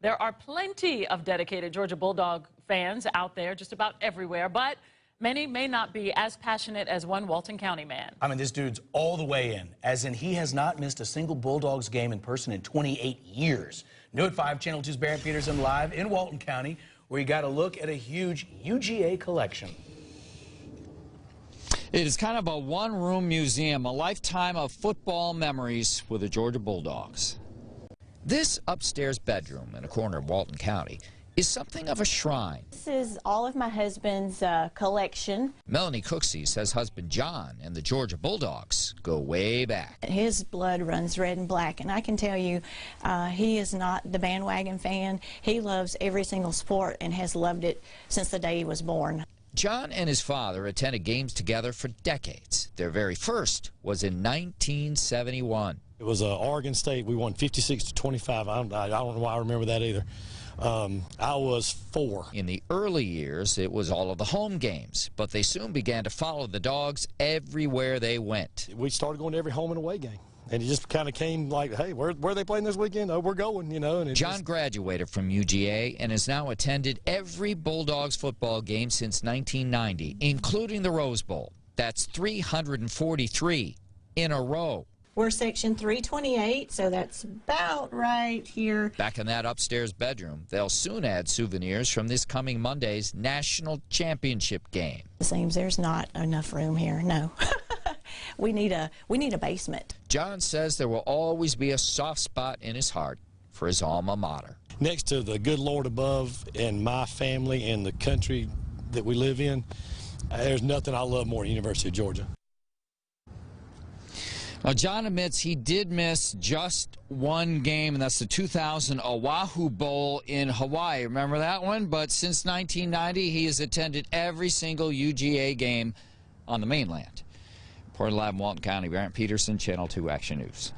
There are plenty of dedicated Georgia Bulldog fans out there, just about everywhere, but many may not be as passionate as one Walton County man. I mean, this dude's all the way in, as in he has not missed a single Bulldogs game in person in 28 years. New at 5, Channel 2's Berndt Petersen live in Walton County, where you got a look at a huge UGA collection. It is kind of a one-room museum, a lifetime of football memories with the Georgia Bulldogs. This upstairs bedroom in a corner of Walton County is something of a shrine. This is all of my husband's uh, collection. Melanie Cooksey says husband John and the Georgia Bulldogs go way back. His blood runs red and black, and I can tell you, uh, he is not the bandwagon fan. He loves every single sport and has loved it since the day he was born. John and his father attended games together for decades. Their very first was in 1971. It was uh, Oregon State. We won 56 to 25. I don't, I don't know why I remember that either. Um, I was four. In the early years, it was all of the home games, but they soon began to follow the dogs everywhere they went. We started going to every home and away game. And it just kind of came like, hey, where, where are they playing this weekend? Oh, we're going, you know. And John just... graduated from UGA and has now attended every Bulldogs football game since 1990, including the Rose Bowl. That's 343 in a row. We're section 328, so that's about right here. Back in that upstairs bedroom, they'll soon add souvenirs from this coming Monday's national championship game. It seems there's not enough room here, no. we need a we need a basement. John says there will always be a soft spot in his heart for his alma mater. Next to the good Lord above and my family and the country that we live in, Uh, there's nothing I love more than University of Georgia. Now, John admits he did miss just one game, and that's the 2000 Oahu Bowl in Hawaii. Remember that one? But since 1990, he has attended every single UGA game on the mainland. Reported live in Walton County, Berndt Petersen, Channel 2 Action News.